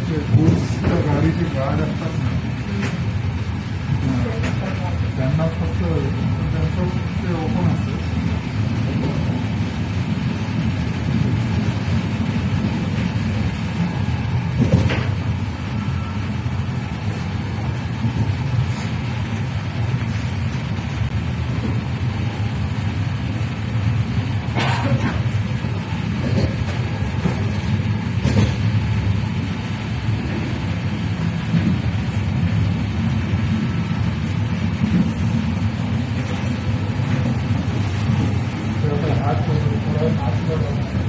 असे बूट्स त्या गाडीचे गार्ड असतात ना. त्यांना फक्त त्यांचं ते ओपन আট আট